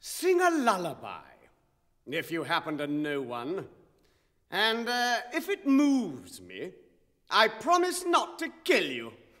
sing a lullaby, if you happen to know one. And uh, if it moves me, I promise not to kill you.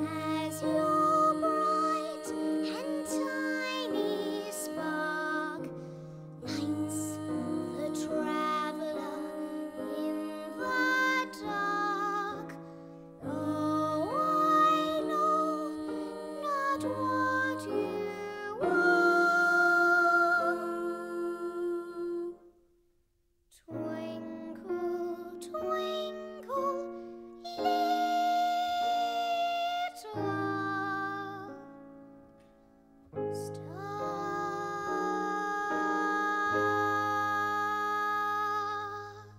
As your